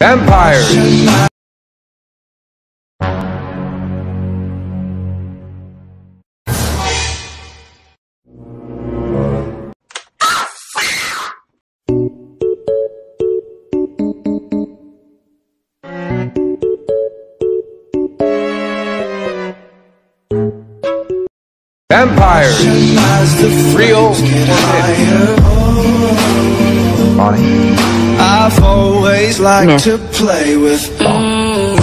Vampires. Vampires. Real or? Bonnie. Always liked No. to play with mm.